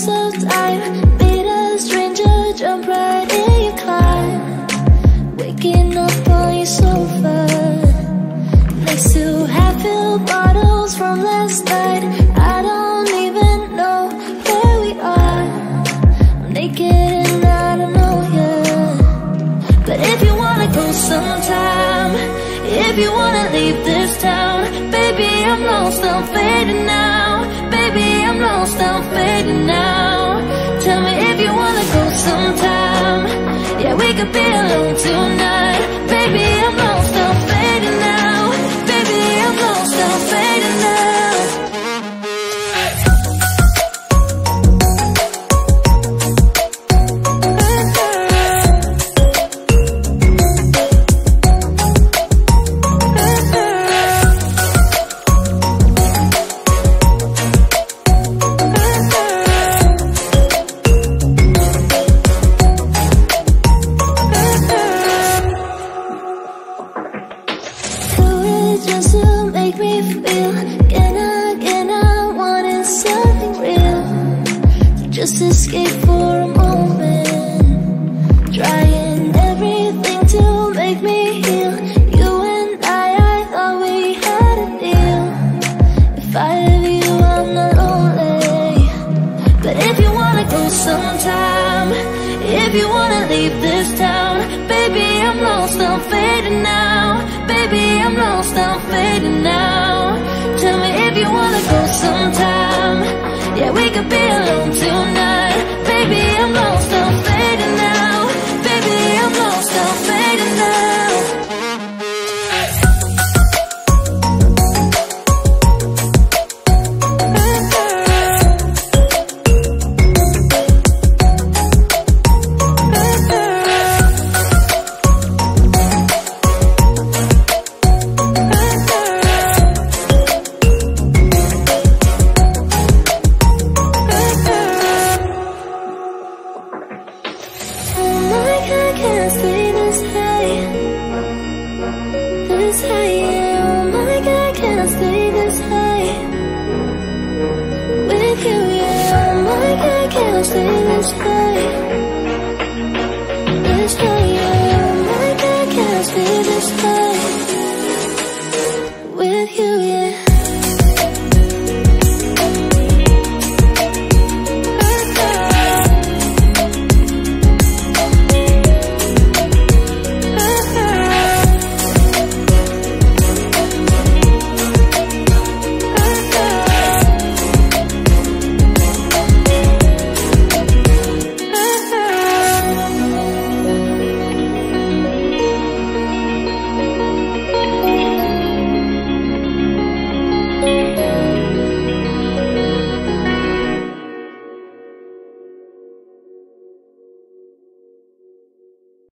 so tired Meet a stranger, jump right in your car. Waking up on your sofa. Next to half-filled bottles from last night. I don't even know where we are. I'm naked and I don't know yet But if you wanna go sometime If you wanna leave this town Baby, I'm lost, I'm fading out. We could be alone just to make me feel. Can I, can I wanted something real? Just escape for a moment. Trying everything to make me heal. You and I, I thought we had a deal. If I have you, I'm not lonely But if you wanna go sometime If you wanna leave this town. Baby, I'm lost, I'm fading now. Baby, I'm lost, I'm fading now just